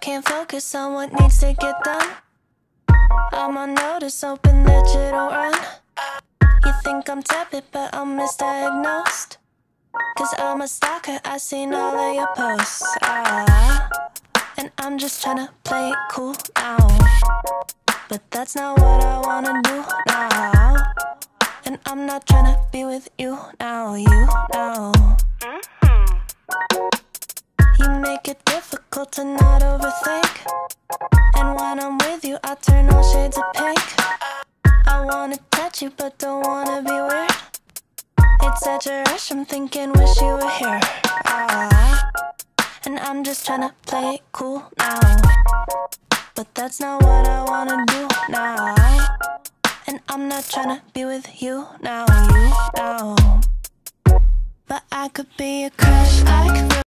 can't focus on what needs to get done. I'm on notice, hoping that you don't run. You think I'm tepid, but I'm misdiagnosed. Cause I'm a stalker, I seen all of your posts. Ah, and I'm just tryna play it cool now. But that's not what I wanna do now. And I'm not tryna be with you now, you now. You make it difficult to not overthink. And when I'm with you, I turn all shades of pink. I wanna touch you, but don't wanna be weird. It's such a rush, I'm thinking, wish you were here. Ah, and I'm just tryna play it cool now. But that's not what I wanna do now. And I'm not tryna be with you now, you now. But I could be a crush, like.